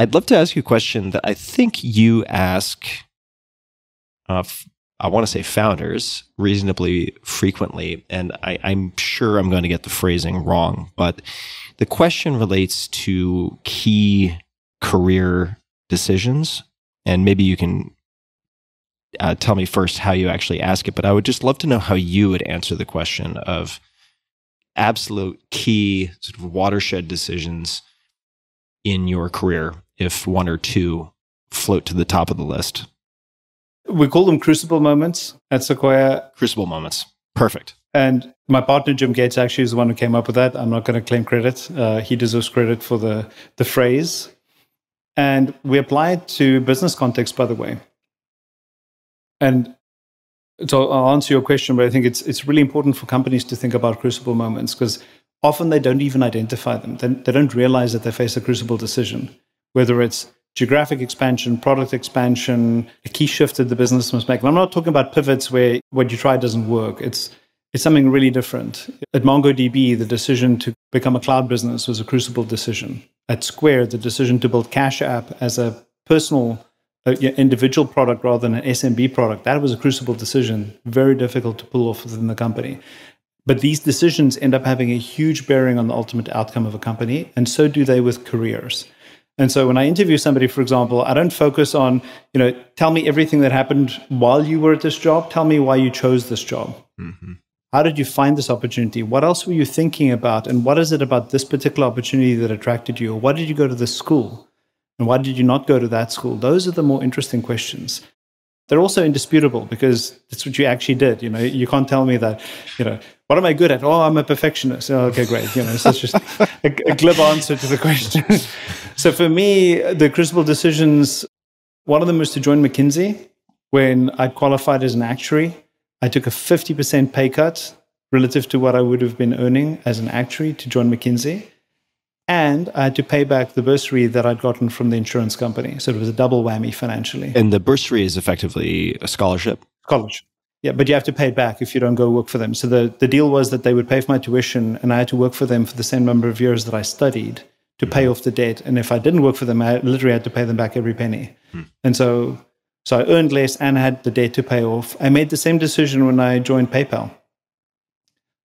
I'd love to ask you a question that I think you ask, uh, I want to say founders reasonably frequently. And I, I'm sure I'm going to get the phrasing wrong, but the question relates to key career decisions. And maybe you can uh, tell me first how you actually ask it, but I would just love to know how you would answer the question of absolute key sort of watershed decisions in your career, if one or two float to the top of the list. We call them crucible moments at Sequoia. Crucible moments. Perfect. And my partner Jim Goetz actually is the one who came up with that. I'm not going to claim credit. Uh, he deserves credit for the the phrase. And we apply it to business context, by the way. And so I'll answer your question, but I think it's it's really important for companies to think about crucible moments because often they don't even identify them. They, they don't realize that they face a crucible decision, whether it's geographic expansion, product expansion, a key shift that the business must make. And I'm not talking about pivots where what you try doesn't work. It's it's something really different. At MongoDB, the decision to become a cloud business was a crucible decision. At Square, the decision to build Cash App as a personal uh, individual product rather than an SMB product, that was a crucible decision, very difficult to pull off within the company. But these decisions end up having a huge bearing on the ultimate outcome of a company, and so do they with careers. And so when I interview somebody, for example, I don't focus on, you know, tell me everything that happened while you were at this job. Tell me why you chose this job. Mm-hmm. How did you find this opportunity? What else were you thinking about? And what is it about this particular opportunity that attracted you? Or why did you go to this school? And why did you not go to that school? Those are the more interesting questions. They're also indisputable because that's what you actually did. You know, you can't tell me that, you know, what am I good at? Oh, I'm a perfectionist. Oh, okay, great. You know, so it's just a, a glib answer to the question. so for me, the crucible decisions, one of them was to join McKinsey when I qualified as an actuary. I took a 50% pay cut relative to what I would have been earning as an actuary to join McKinsey and I had to pay back the bursary that I'd gotten from the insurance company. So it was a double whammy financially. And the bursary is effectively a scholarship? College. Yeah, but you have to pay it back if you don't go work for them. So the, the deal was that they would pay for my tuition and I had to work for them for the same number of years that I studied to pay off the debt. And if I didn't work for them, I literally had to pay them back every penny. Mm. And so so I earned less and had the debt to pay off. I made the same decision when I joined PayPal.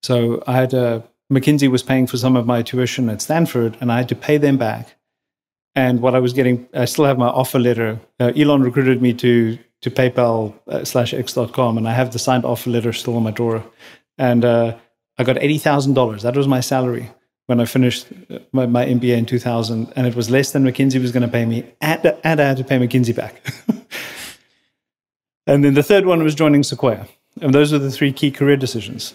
So I had a McKinsey was paying for some of my tuition at Stanford, and I had to pay them back. And what I was getting, I still have my offer letter. Uh, Elon recruited me to to PayPal uh, slash X.com, and I have the signed offer letter still in my drawer. And uh, I got eighty thousand dollars. That was my salary when I finished uh, my, my MBA in two thousand, and it was less than McKinsey was going to pay me, and, and I had to pay McKinsey back. and then the third one was joining Sequoia, and those were the three key career decisions.